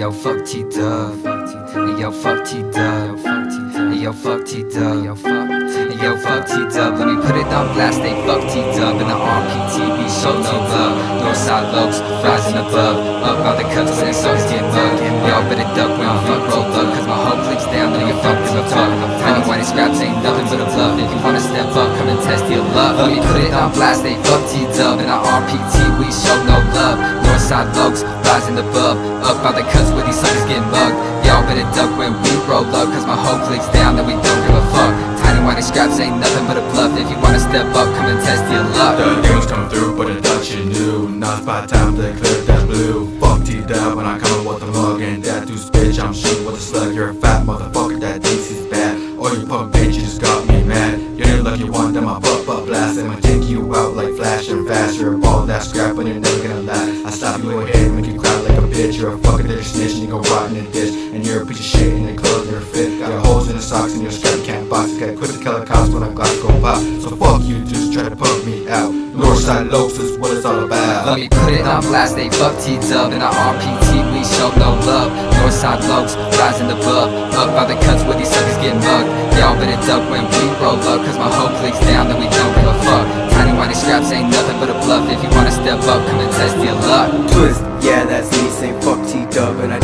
yo, fuck T Dub. Yo, fuck T Dub. Yo, fuck T Dub. Yo, fuck T Dub. Let me put it on blast. They fuck T Dub in the RPT. We show no love. Northside lows rising above. Up out the cuts and songs get mugged. Y'all better duck when I fuck roll up. Cause my whole clique's down. Nigga, fuck give a fuck. Tiny white scraps ain't nothing but a bluff. If you wanna step up, come and test your love. Let me put it on blast. They fuck T Dub in the RPT. We show no love. Northside lows rising above. Up out the cuts where these suckers get mugged. Y'all better duck when we roll up. Cause my whole clique's down and we don't give a fuck. Tiny white scraps ain't nothing but a bluff. If you wanna step up, come and test your luck. The news come through, but I thought you knew. Not by time to clear that blue. Fuck T dub when I come with the mug and that dude's bitch. I'm shooting with a slug. You're a fat motherfucker that thinks he's bad. Oh, you punk bitch, you just got me mad. You're lucky one that my butt butt blast. I'ma take you out like flash and fast. You're a ball that scrap, but you're never dirty snitch, and you go rot in the ditch. And you're a piece of shit, and your clothes never fit. Got holes in the socks, and your skirt can't box. Got quit the color cops when I glass go pop. So fuck you, just try to pump me out. Northside Lokes is what it's all about. Let me put it on blast, they fuck T-Dub In our RPT, we show no love Northside lows, rising above Up by the cuts where these suckers get mugged Y'all better duck when we roll up Cause my whole clique's down, then we don't give a fuck Tiny whitey scraps ain't nothing but a bluff If you wanna step up, come and test your luck Twist, yeah, that's me saying fuck T Dub, and I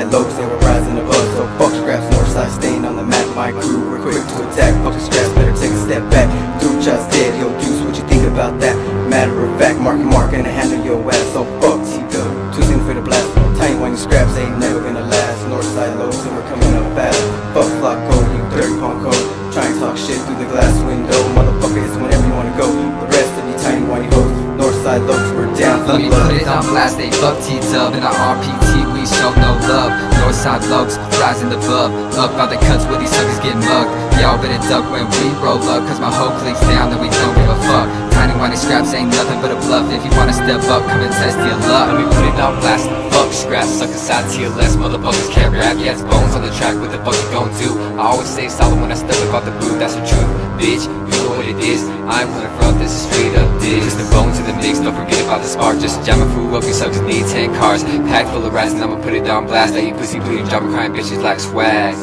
Northside Lokes, they were rising above. So fuck scraps, Northside staying on the map. My crew were quick to attack. Fuck the scraps, better take a step back. Through just dead, yo, Juice, what you think about that? Matter of fact, mark and mark, and I handle your ass. So fuck T Dub, too soon for the blast. Tiny whiny scraps ain't never gonna last. Northside Lokes, and we're coming up fast. Fuck Flocko, you dirty punko. Try and talk shit through the glass window. Motherfucker, it's whenever you wanna go. The rest of you tiny whiny hoes, Northside Lokes, we're down Let me put it on blast, they fuck T-Dub In our RPT, we show no love. Northside lows, rising above. Up by the cuts where these suckers get mugged. Y'all better duck when we roll up Cause my whole clique's down, and we don't give a fuck. Tiny whitey scraps ain't nothing but a bluff. If you wanna step up, come and test your luck. Let me put it on blast, fuck scraps Suck aside less, motherfuckers can't rap Yeah, it's bones on the track, what the fuck you gon' do? I always stay solid when I step about the booth, that's the truth Bitch, it is I ain't running from this is straight up this the bones in the mix, don't forget about the spark. Just jam a fool up, you suckers need 10 cars. Pack full of rats and I'ma put it down blast. That you pussy bleeding, drop crying bitches like swag.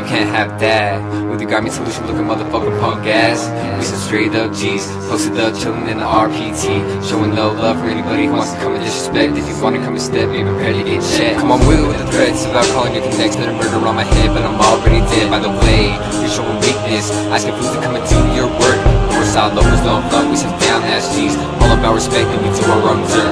You can't have that With the garment solution looking motherfucking punk ass. We some straight up G's Posted up, chillin' in the RPT Showing no love for anybody who wants to come and disrespect. If you wanna come and step, be prepared to get checked. Come on, wheel with the threats about calling your connects. Let a murder on my head, but I'm already dead By the way, you're showing weakness. Asking fools to come and do your work Northside locals don't fuck, we some down ass G's. All about respect and we do our own dirt,